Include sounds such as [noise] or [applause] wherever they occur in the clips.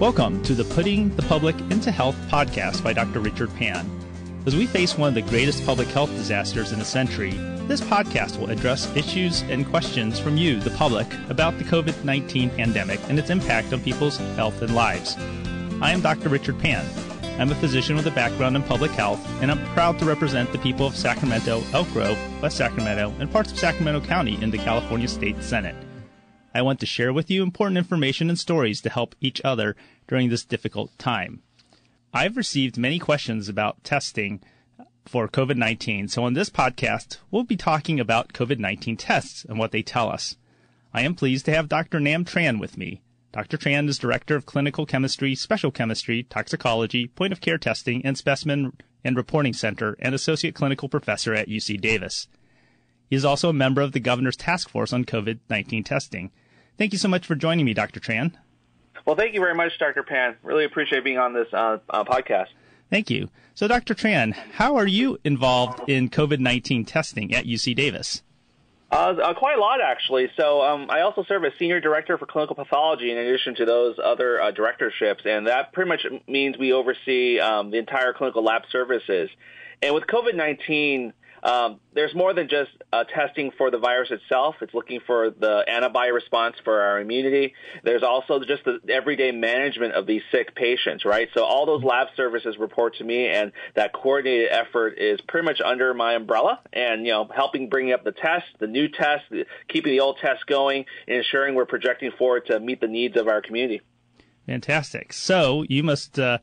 Welcome to the Putting the Public into Health podcast by Dr. Richard Pan. As we face one of the greatest public health disasters in a century, this podcast will address issues and questions from you, the public, about the COVID 19 pandemic and its impact on people's health and lives. I am Dr. Richard Pan. I'm a physician with a background in public health, and I'm proud to represent the people of Sacramento, Elk Grove, West Sacramento, and parts of Sacramento County in the California State Senate. I want to share with you important information and stories to help each other during this difficult time. I've received many questions about testing for COVID 19, so on this podcast, we'll be talking about COVID 19 tests and what they tell us. I am pleased to have Dr. Nam Tran with me. Dr. Tran is Director of Clinical Chemistry, Special Chemistry, Toxicology, Point of Care Testing, and Specimen and Reporting Center, and Associate Clinical Professor at UC Davis. He is also a member of the Governor's Task Force on COVID 19 testing. Thank you so much for joining me, Dr. Tran. Well, thank you very much, Dr. Pan. Really appreciate being on this uh, uh, podcast. Thank you. So, Dr. Tran, how are you involved in COVID 19 testing at UC Davis? Uh, uh, quite a lot, actually. So um, I also serve as senior director for clinical pathology in addition to those other uh, directorships, and that pretty much means we oversee um, the entire clinical lab services. And with COVID-19, um, there's more than just uh, testing for the virus itself. It's looking for the antibody response for our immunity. There's also just the everyday management of these sick patients, right? So all those lab services report to me, and that coordinated effort is pretty much under my umbrella. And you know, helping bring up the test, the new test, keeping the old test going, and ensuring we're projecting forward to meet the needs of our community. Fantastic. So you must. Uh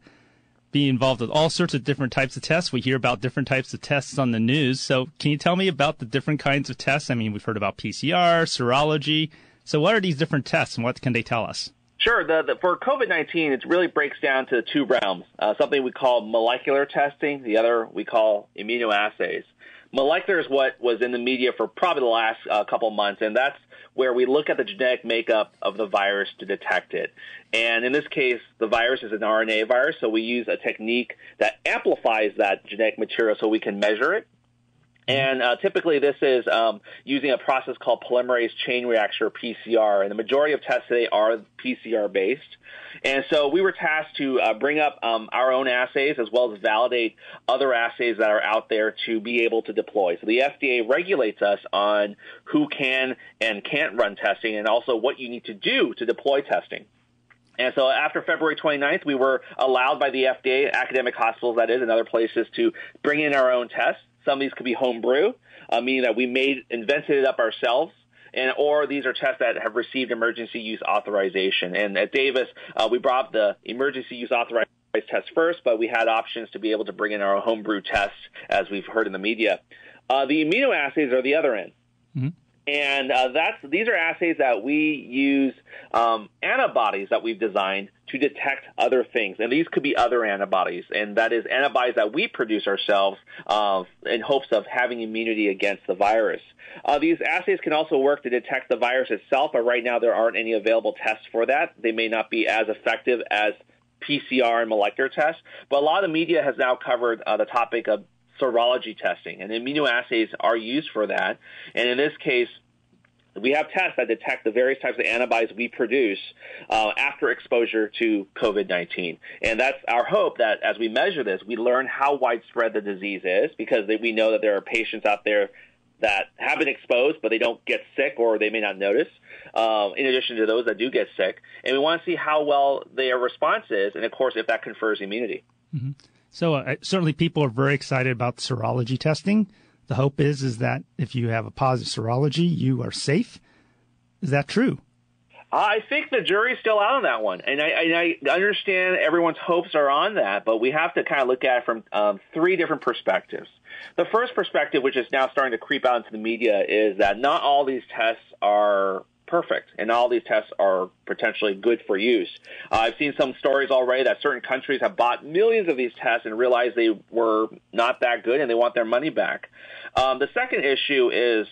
be involved with all sorts of different types of tests. We hear about different types of tests on the news. So, can you tell me about the different kinds of tests? I mean, we've heard about PCR, serology. So, what are these different tests and what can they tell us? Sure. The, the, for COVID-19, it really breaks down to two realms. Uh, something we call molecular testing. The other we call immunoassays. Molecular is what was in the media for probably the last uh, couple months, and that's where we look at the genetic makeup of the virus to detect it. And in this case, the virus is an RNA virus, so we use a technique that amplifies that genetic material so we can measure it. And uh, typically, this is um, using a process called polymerase chain reaction or PCR. And the majority of tests today are PCR based. And so we were tasked to uh, bring up um, our own assays as well as validate other assays that are out there to be able to deploy. So the FDA regulates us on who can and can't run testing and also what you need to do to deploy testing. And so after February 29th, we were allowed by the FDA, academic hospitals that is, and other places to bring in our own tests. Some of these could be homebrew, uh, meaning that we made invented it up ourselves. And, or these are tests that have received emergency use authorization. And at Davis, uh, we brought the emergency use authorization test first, but we had options to be able to bring in our homebrew tests, as we've heard in the media. Uh, the immunoassays are the other end. Mm-hmm. And uh, that's these are assays that we use um, antibodies that we've designed to detect other things, and these could be other antibodies, and that is antibodies that we produce ourselves uh, in hopes of having immunity against the virus. Uh, these assays can also work to detect the virus itself, but right now there aren't any available tests for that. They may not be as effective as PCR and molecular tests, but a lot of the media has now covered uh, the topic of serology testing, and immunoassays are used for that. And in this case, we have tests that detect the various types of antibodies we produce uh, after exposure to COVID-19. And that's our hope that as we measure this, we learn how widespread the disease is because we know that there are patients out there that have been exposed, but they don't get sick or they may not notice, um, in addition to those that do get sick. And we want to see how well their response is, and of course, if that confers immunity. Mm-hmm. So uh, certainly people are very excited about serology testing. The hope is is that if you have a positive serology, you are safe. Is that true? I think the jury's still out on that one, and I, and I understand everyone's hopes are on that, but we have to kind of look at it from um, three different perspectives. The first perspective, which is now starting to creep out into the media, is that not all these tests are perfect, and all these tests are potentially good for use. Uh, I've seen some stories already that certain countries have bought millions of these tests and realized they were not that good, and they want their money back. Um, the second issue is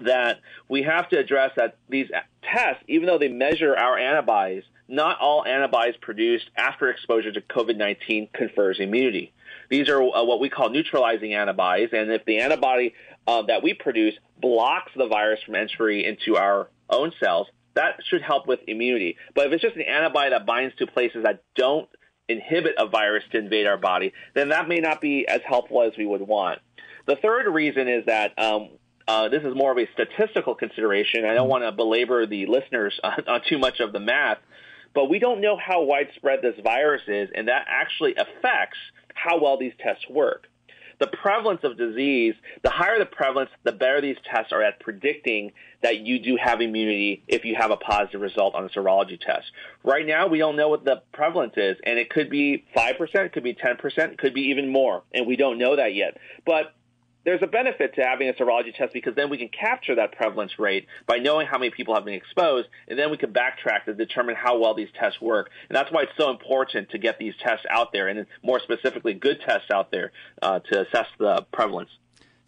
that we have to address that these tests, even though they measure our antibodies, not all antibodies produced after exposure to COVID-19 confers immunity. These are uh, what we call neutralizing antibodies, and if the antibody uh, that we produce blocks the virus from entry into our own cells, that should help with immunity. But if it's just an antibody that binds to places that don't inhibit a virus to invade our body, then that may not be as helpful as we would want. The third reason is that um, uh, this is more of a statistical consideration. I don't want to belabor the listeners [laughs] on, on too much of the math, but we don't know how widespread this virus is, and that actually affects how well these tests work the prevalence of disease, the higher the prevalence, the better these tests are at predicting that you do have immunity if you have a positive result on a serology test. Right now, we don't know what the prevalence is, and it could be 5%, it could be 10%, it could be even more, and we don't know that yet. But there's a benefit to having a serology test because then we can capture that prevalence rate by knowing how many people have been exposed, and then we can backtrack to determine how well these tests work. And that's why it's so important to get these tests out there, and more specifically, good tests out there uh, to assess the prevalence.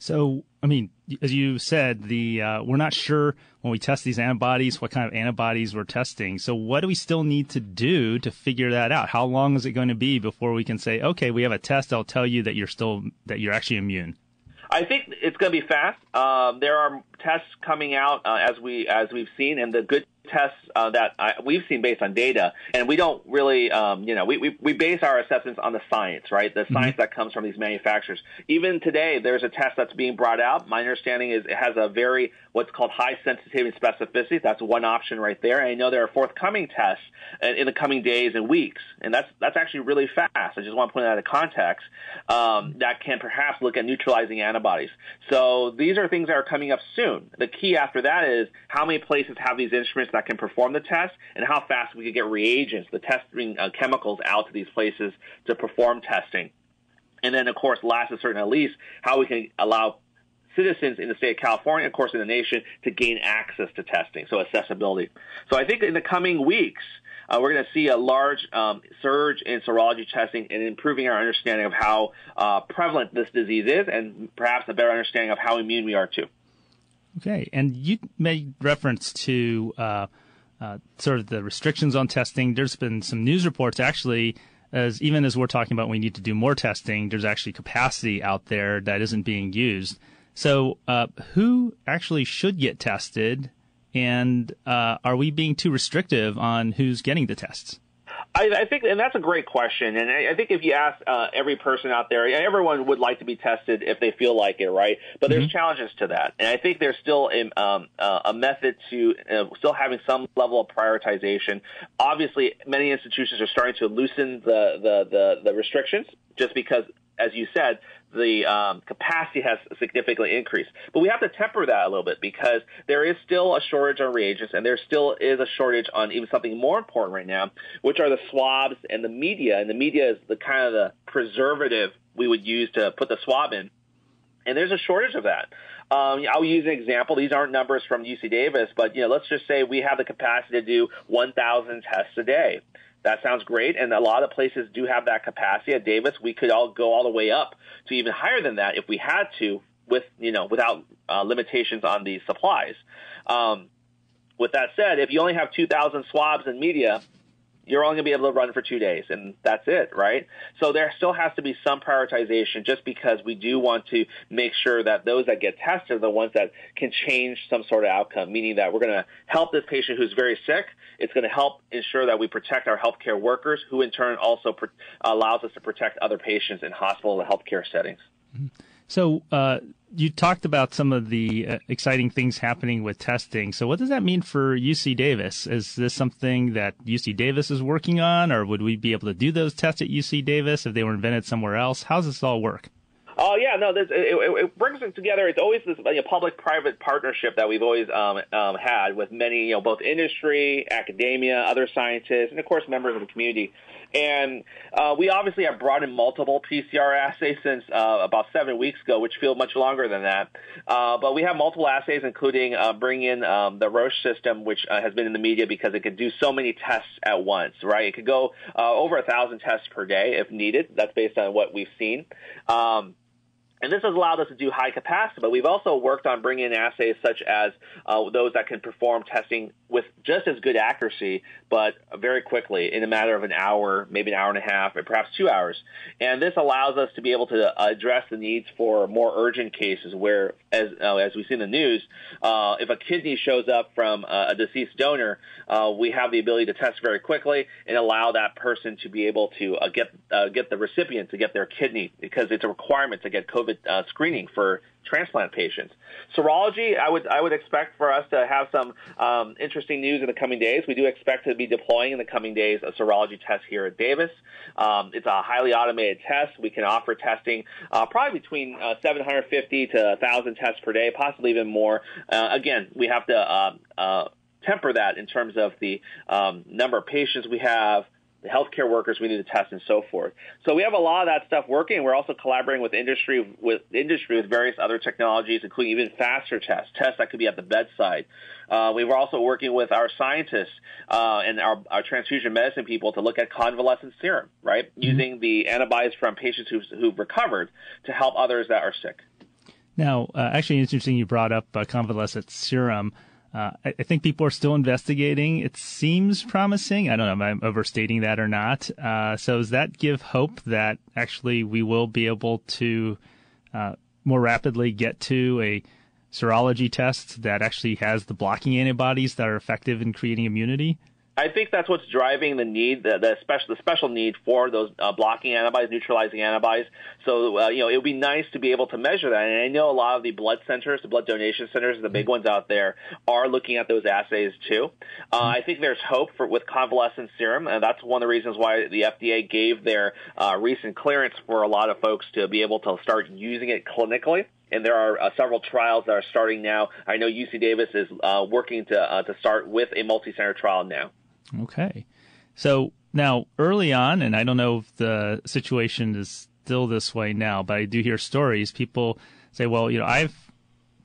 So, I mean, as you said, the uh, we're not sure when we test these antibodies what kind of antibodies we're testing. So, what do we still need to do to figure that out? How long is it going to be before we can say, okay, we have a test that'll tell you that you're still that you're actually immune? I think it's going to be fast. Um, there are tests coming out uh, as we as we've seen, and the good tests uh, that I, we've seen based on data, and we don't really, um, you know, we, we, we base our assessments on the science, right? The mm-hmm. science that comes from these manufacturers. Even today, there's a test that's being brought out. My understanding is it has a very what's called high sensitivity and specificity. That's one option right there. And I know there are forthcoming tests in the coming days and weeks, and that's that's actually really fast. I just want to put that into context. Um, that can perhaps look at neutralizing antibodies. So these are things that are coming up soon. The key after that is how many places have these instruments that can perform the test and how fast we could get reagents, the testing uh, chemicals out to these places to perform testing. And then, of course, last but certainly not least, how we can allow citizens in the state of California, of course, in the nation, to gain access to testing, so accessibility. So I think in the coming weeks, uh, we're going to see a large um, surge in serology testing and improving our understanding of how uh, prevalent this disease is and perhaps a better understanding of how immune we are too. Okay, and you made reference to uh, uh, sort of the restrictions on testing. There's been some news reports actually, as even as we're talking about we need to do more testing. There's actually capacity out there that isn't being used. So, uh, who actually should get tested, and uh, are we being too restrictive on who's getting the tests? I, I think, and that's a great question. And I, I think if you ask uh, every person out there, everyone would like to be tested if they feel like it, right? But there's mm-hmm. challenges to that, and I think there's still a, um, uh, a method to uh, still having some level of prioritization. Obviously, many institutions are starting to loosen the the, the, the restrictions just because as you said, the um, capacity has significantly increased. But we have to temper that a little bit because there is still a shortage on reagents, and there still is a shortage on even something more important right now, which are the swabs and the media. And the media is the kind of the preservative we would use to put the swab in. And there's a shortage of that. Um, I'll use an example. These aren't numbers from UC Davis, but you know, let's just say we have the capacity to do 1,000 tests a day. That sounds great, and a lot of places do have that capacity. At Davis, we could all go all the way up to even higher than that if we had to, with you know, without uh, limitations on the supplies. Um, with that said, if you only have 2,000 swabs in media, you're only going to be able to run for two days, and that's it, right? So there still has to be some prioritization just because we do want to make sure that those that get tested are the ones that can change some sort of outcome, meaning that we're going to help this patient who's very sick. It's going to help ensure that we protect our healthcare workers, who in turn also pr- allows us to protect other patients in hospital and healthcare settings. Mm-hmm. So, uh, you talked about some of the uh, exciting things happening with testing. So, what does that mean for UC Davis? Is this something that UC Davis is working on, or would we be able to do those tests at UC Davis if they were invented somewhere else? How does this all work? Oh yeah, no, this, it, it, brings it together. It's always this you know, public-private partnership that we've always um, um, had with many, you know, both industry, academia, other scientists, and of course members of the community. And uh, we obviously have brought in multiple PCR assays since uh, about seven weeks ago, which feel much longer than that. Uh, but we have multiple assays, including uh, bringing in um, the Roche system, which uh, has been in the media because it could do so many tests at once, right? It could go uh, over a thousand tests per day if needed. That's based on what we've seen. Um, and this has allowed us to do high capacity, but we've also worked on bringing in assays such as uh, those that can perform testing with just as good accuracy, but very quickly in a matter of an hour, maybe an hour and a half, or perhaps two hours. And this allows us to be able to address the needs for more urgent cases where, as, uh, as we see in the news, uh, if a kidney shows up from uh, a deceased donor, uh, we have the ability to test very quickly and allow that person to be able to uh, get, uh, get the recipient to get their kidney because it's a requirement to get COVID screening for transplant patients. Serology, I would I would expect for us to have some um, interesting news in the coming days. We do expect to be deploying in the coming days a serology test here at Davis. Um, it's a highly automated test. We can offer testing uh, probably between uh, 750 to 1,000 tests per day, possibly even more. Uh, again, we have to uh, uh, temper that in terms of the um, number of patients we have, the healthcare workers we need to test and so forth. So we have a lot of that stuff working. We're also collaborating with industry with industry with various other technologies, including even faster tests, tests that could be at the bedside. Uh, we were also working with our scientists uh, and our, our, transfusion medicine people to look at convalescent serum, right, mm-hmm. using the antibodies from patients who've, who've, recovered to help others that are sick. Now, uh, actually, interesting you brought up uh, convalescent serum. Uh, I, I, think people are still investigating. It seems promising. I don't know if I'm overstating that or not. Uh, so does that give hope that actually we will be able to uh, more rapidly get to a serology test that actually has the blocking antibodies that are effective in creating immunity? I think that's what's driving the need, the, the special, the special need for those uh, blocking antibodies, neutralizing antibodies. So, uh, you know, it would be nice to be able to measure that. And I know a lot of the blood centers, the blood donation centers, the big ones out there, are looking at those assays too. Uh, I think there's hope for with convalescent serum, and that's one of the reasons why the FDA gave their uh, recent clearance for a lot of folks to be able to start using it clinically and there are uh, several trials that are starting now. I know UC Davis is uh, working to uh, to start with a multi-center trial now. Okay. So now, early on, and I don't know if the situation is still this way now, but I do hear stories. People say, well, you know, I've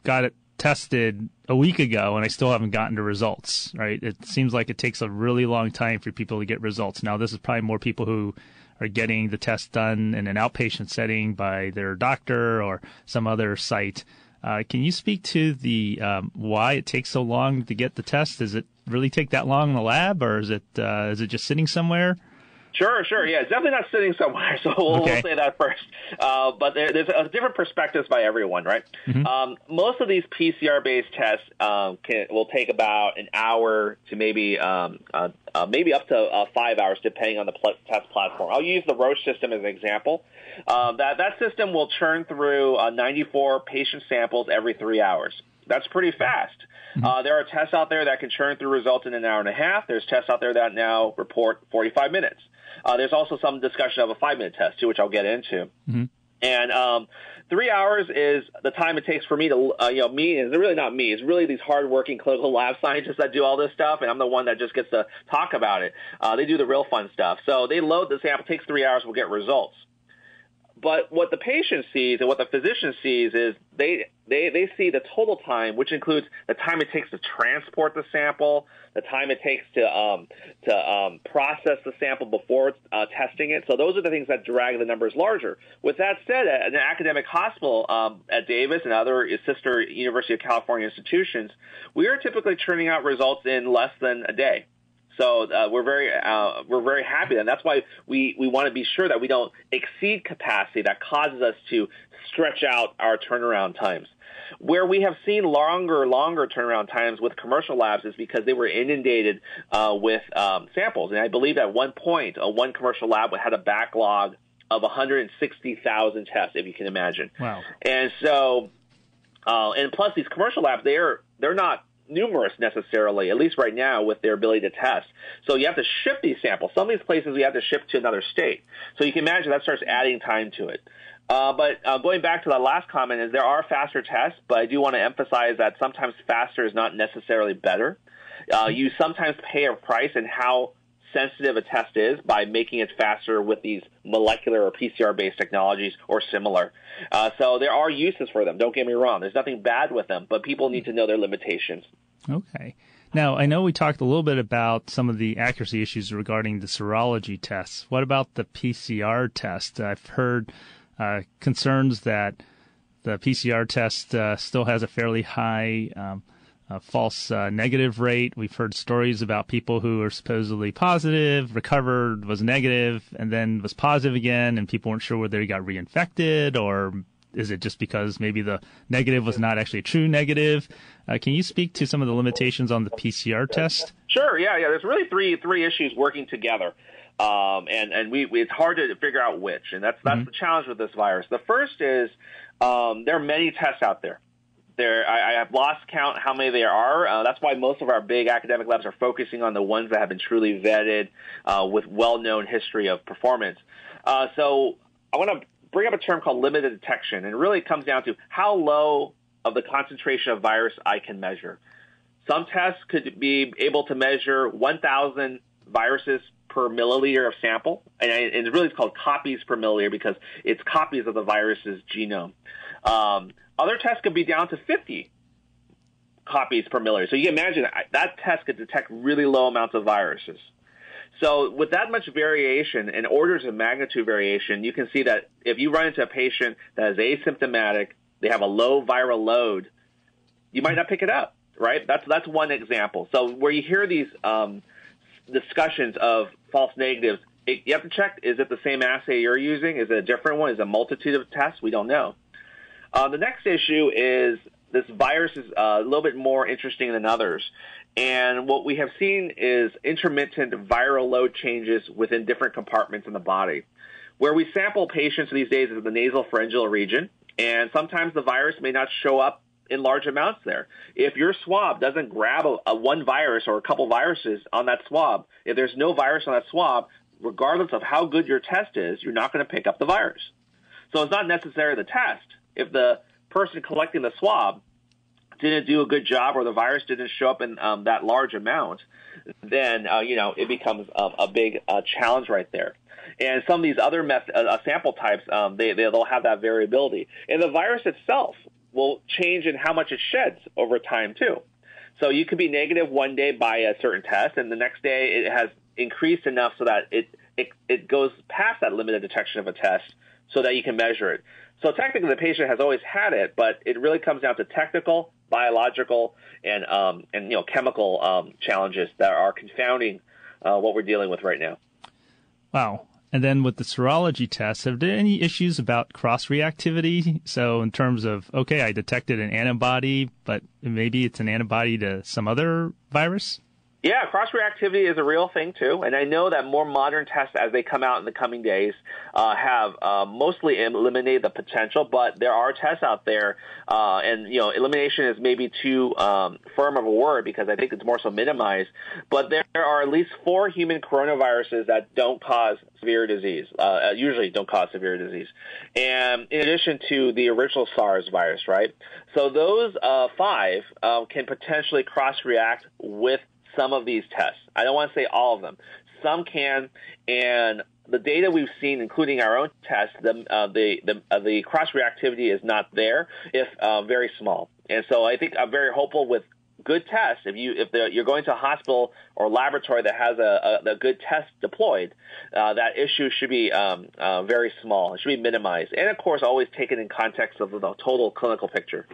got it tested a week ago and I still haven't gotten the results, right? It seems like it takes a really long time for people to get results. Now, this is probably more people who are getting the test done in an outpatient setting by their doctor or some other site. Uh, can you speak to the um, why it takes so long to get the test? Is it really take that long in the lab, or is it uh, is it just sitting somewhere? Sure, sure. Yeah, it's definitely not sitting somewhere. [laughs] So we'll, okay. we'll say that first. Uh, but there, there's a different perspectives by everyone, right? Mm-hmm. Um, most of these PCR-based tests um, can, will take about an hour to maybe um, uh, uh, maybe up to uh, five hours, depending on the pl- test platform. I'll use the Roche system as an example. Um, that that system will churn through uh, 94 patient samples every three hours. That's pretty fast. Mm-hmm. Uh, there are tests out there that can churn through results in an hour and a half. There's tests out there that now report 45 minutes. Uh, there's also some discussion of a five minute test too, which I'll get into. Mm-hmm. And um, three hours is the time it takes for me to, uh, you know, me is really not me. It's really these hardworking clinical lab scientists that do all this stuff, and I'm the one that just gets to talk about it. Uh, they do the real fun stuff. So they load the sample, takes three hours, we'll get results. But what the patient sees and what the physician sees is they, they, they see the total time, which includes the time it takes to transport the sample, the time it takes to, um, to um, process the sample before uh, testing it. So those are the things that drag the numbers larger. With that said, at an academic hospital um, at Davis and other sister University of California institutions, we are typically churning out results in less than a day. So uh, we're very uh, we're very happy, and that's why we we want to be sure that we don't exceed capacity that causes us to stretch out our turnaround times. Where we have seen longer, longer turnaround times with commercial labs is because they were inundated uh, with um, samples. And I believe at one point, uh, one commercial lab had a backlog of 160,000 tests, if you can imagine. Wow. And so, uh, and plus these commercial labs, they're they're not numerous necessarily, at least right now with their ability to test. So you have to ship these samples. Some of these places we have to ship to another state. So you can imagine that starts adding time to it. Uh, but uh, going back to that last comment is there are faster tests, but I do want to emphasize that sometimes faster is not necessarily better. Uh, you sometimes pay a price in how sensitive a test is by making it faster with these molecular or PCR-based technologies or similar. Uh, so there are uses for them. Don't get me wrong. There's nothing bad with them, but people need to know their limitations. Okay. Now, I know we talked a little bit about some of the accuracy issues regarding the serology tests. What about the PCR test? I've heard uh, concerns that the PCR test uh, still has a fairly high um, a false uh, negative rate. We've heard stories about people who are supposedly positive, recovered, was negative, and then was positive again, and people weren't sure whether he got reinfected or is it just because maybe the negative was not actually a true negative? Uh, can you speak to some of the limitations on the PCR test? Sure. Yeah. Yeah. There's really three three issues working together. Um, and and we, we, it's hard to figure out which, and that's that's mm-hmm. the challenge with this virus. The first is um, there are many tests out there. There, I, I have lost count how many there are. Uh, that's why most of our big academic labs are focusing on the ones that have been truly vetted uh, with well-known history of performance. Uh, so I want to bring up a term called limit of detection, and really it comes down to how low of the concentration of virus I can measure. Some tests could be able to measure 1,000 viruses per milliliter of sample, and, it's really it's called copies per milliliter because it's copies of the virus's genome. Um, other tests could be down to 50 copies per milliliter. So you can imagine that test could detect really low amounts of viruses. So with that much variation and orders of magnitude variation, you can see that if you run into a patient that is asymptomatic, they have a low viral load, you might not pick it up, right? That's that's one example. So where you hear these um, discussions of false negatives, it, you have to check: is it the same assay you're using? Is it a different one? Is it a multitude of tests? We don't know. Uh, the next issue is this virus is uh, a little bit more interesting than others. And what we have seen is intermittent viral load changes within different compartments in the body. Where we sample patients these days is the nasal pharyngeal region, and sometimes the virus may not show up in large amounts there. If your swab doesn't grab a, a one virus or a couple viruses on that swab, if there's no virus on that swab, regardless of how good your test is, you're not going to pick up the virus. So it's not necessarily the test. If the person collecting the swab didn't do a good job or the virus didn't show up in um, that large amount, then uh, you know it becomes um, a big uh, challenge right there. And some of these other meth- uh, sample types, um, they, they will have that variability. And the virus itself will change in how much it sheds over time too. So you could be negative one day by a certain test, and the next day it has increased enough so that it it, it goes past that limit of detection of a test, so that you can measure it. So technically, the patient has always had it, but it really comes down to technical, biological, and um, and you know chemical um, challenges that are confounding uh, what we're dealing with right now. Wow. And then with the serology tests, have there any issues about cross reactivity? So in terms of okay, I detected an antibody, but maybe it's an antibody to some other virus. Yeah, cross reactivity is a real thing too, and I know that more modern tests, as they come out in the coming days, uh, have uh, mostly eliminated the potential. But there are tests out there, uh, and you know, elimination is maybe too um, firm of a word because I think it's more so minimized. But there are at least four human coronaviruses that don't cause severe disease. Uh, usually, don't cause severe disease, and in addition to the original SARS virus, right? So those uh, five uh, can potentially cross react with some of these tests. I don't want to say all of them. Some can, and the data we've seen, including our own tests, the uh, the the, uh, the cross reactivity is not there, if uh, very small. And so I think I'm very hopeful with good tests. If you if you're going to a hospital or laboratory that has a, a, a good test deployed, uh, that issue should be um, uh, very small. It should be minimized, and of course, always taken in context of the total clinical picture.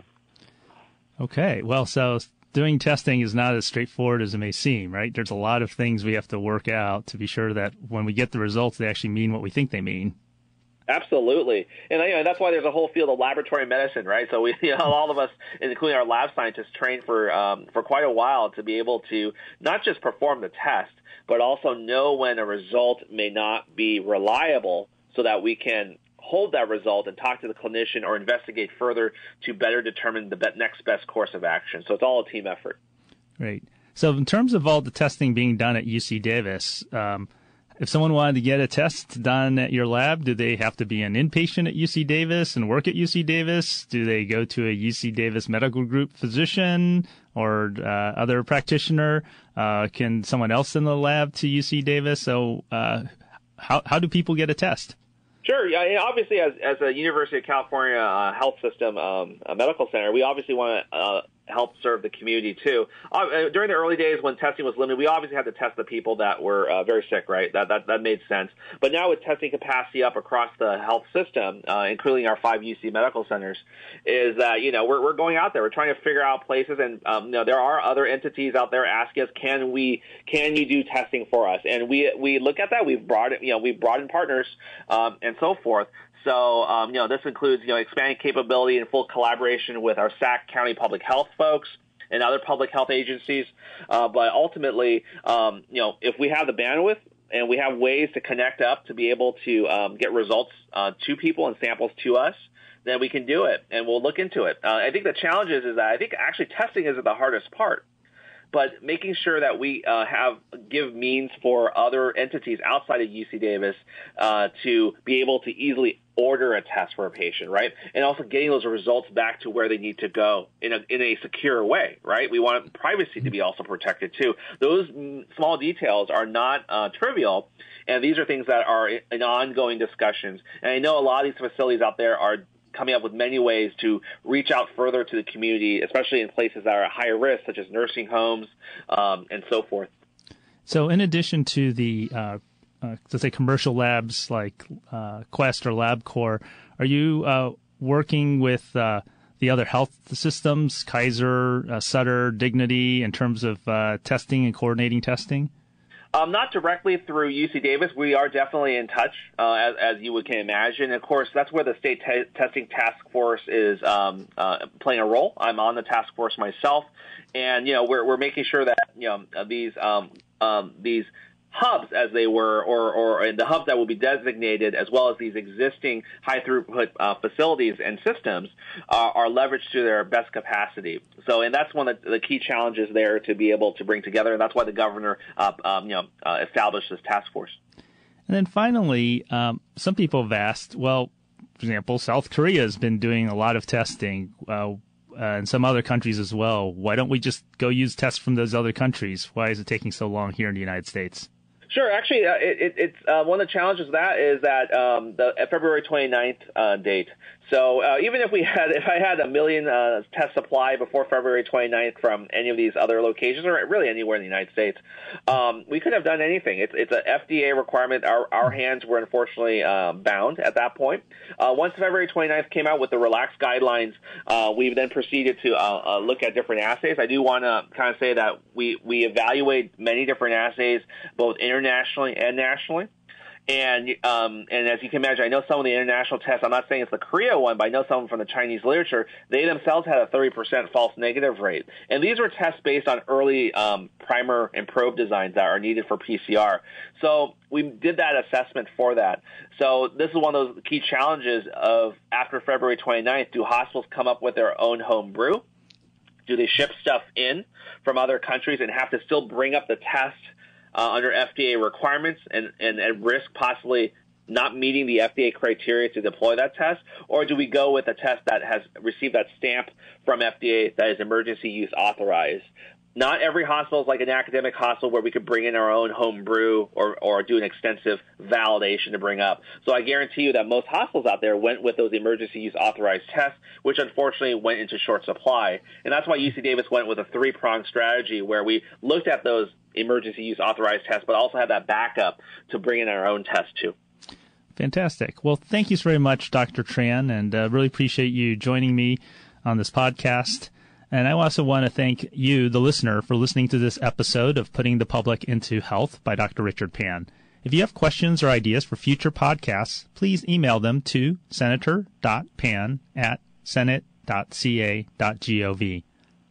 Okay, well, so doing testing is not as straightforward as it may seem, right? There's a lot of things we have to work out to be sure that when we get the results, they actually mean what we think they mean. Absolutely, and you know, that's why there's a whole field of laboratory medicine, right? So we, [laughs] you know, all of us, including our lab scientists, train for um, for quite a while to be able to not just perform the test, but also know when a result may not be reliable, so that we can hold that result and talk to the clinician or investigate further to better determine the next best course of action. So it's all a team effort. Great. So in terms of all the testing being done at UC Davis, um, if someone wanted to get a test done at your lab, do they have to be an inpatient at UC Davis and work at UC Davis? Do they go to a UC Davis medical group physician or uh, other practitioner? Uh, can someone else in the lab to UC Davis? So, uh, how how do people get a test? Sure. Yeah. Obviously, as as a University of California uh, health system um, medical center, we obviously want to uh, help serve the community too. Uh, during the early days when testing was limited, we obviously had to test the people that were uh, very sick, right? That, that that made sense. But now with testing capacity up across the health system, uh, including our five UC medical centers, is that you know we're we're going out there, we're trying to figure out places, and um, you know there are other entities out there asking us, can we can you do testing for us? And we we look at that. We've brought you know we've brought in partners um, and so forth. So, um, you know, this includes, you know, expanding capability and full collaboration with our Sac County Public Health folks and other public health agencies. Uh, but ultimately, um, you know, if we have the bandwidth and we have ways to connect up to be able to um, get results uh, to people and samples to us, then we can do it, and we'll look into it. Uh, I think the challenge is, is that I think actually testing is the hardest part but making sure that we uh, have give means for other entities outside of UC Davis uh, to be able to easily order a test for a patient, right? And also getting those results back to where they need to go in a in a secure way, right? We want privacy to be also protected too. Those small details are not uh, trivial, and these are things that are in ongoing discussions. And I know a lot of these facilities out there are coming up with many ways to reach out further to the community, especially in places that are at higher risk, such as nursing homes um, and so forth. So, in addition to the uh, uh, let's say commercial labs like uh, Quest or LabCorp, are you uh, working with uh, the other health systems, Kaiser, uh, Sutter, Dignity, in terms of uh, testing and coordinating testing? Um, not directly through UC Davis. We are definitely in touch, as, as, you can imagine. Of course, that's where the state te- testing task force is um, playing a role. I'm on the task force myself, and you know we're we're making sure that you know these um, um these hubs as they were, or, or the hubs that will be designated, as well as these existing high throughput uh, facilities and systems, uh, are leveraged to their best capacity. So, and that's one of the key challenges there to be able to bring together, and that's why the governor, uh, um, you know, uh, established this task force. And then finally, um, some people have asked, well, for example, South Korea has been doing a lot of testing. Uh, uh, and some other countries as well. Why don't we just go use tests from those other countries? Why is it taking so long here in the United States? Sure. Actually, uh, it, it, it's uh, one of the challenges of that is that um, the February 29th uh, date. So uh, even if we had, if I had a million uh, test supply before February 29th from any of these other locations, or really anywhere in the United States, um, we couldn't have done anything. It's it's an FDA requirement. Our our hands were unfortunately uh, bound at that point. Uh, once February 29th came out with the relaxed guidelines, uh, we then proceeded to uh, uh, look at different assays. I do want to kind of say that we we evaluate many different assays, both internationally and nationally. And um, and as you can imagine, I know some of the international tests. I'm not saying it's the Korea one, but I know some from the Chinese literature. They themselves had a 30% false negative rate, and these were tests based on early um, primer and probe designs that are needed for PCR. So we did that assessment for that. So this is one of those key challenges of after February 29th. Do hospitals come up with their own home brew? Do they ship stuff in from other countries and have to still bring up the test? Uh, under FDA requirements and, and at risk possibly not meeting the FDA criteria to deploy that test? Or do we go with a test that has received that stamp from FDA that is emergency use authorized? Not every hospital is like an academic hospital where we could bring in our own home brew or, or do an extensive validation to bring up. So I guarantee you that most hospitals out there went with those emergency use authorized tests, which unfortunately went into short supply. And that's why UC Davis went with a three pronged strategy where we looked at those emergency use authorized tests, but also had that backup to bring in our own test too. Fantastic. Well, thank you so very much, Dr. Tran, and uh, really appreciate you joining me on this podcast. And I also want to thank you, the listener, for listening to this episode of Putting the Public into Health by Dr. Richard Pan. If you have questions or ideas for future podcasts, please email them to senator.pan at senate.ca.gov.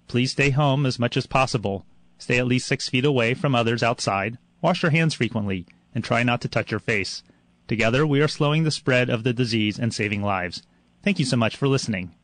Please stay home as much as possible. Stay at least six feet away from others outside. Wash your hands frequently and try not to touch your face. Together, we are slowing the spread of the disease and saving lives. Thank you so much for listening.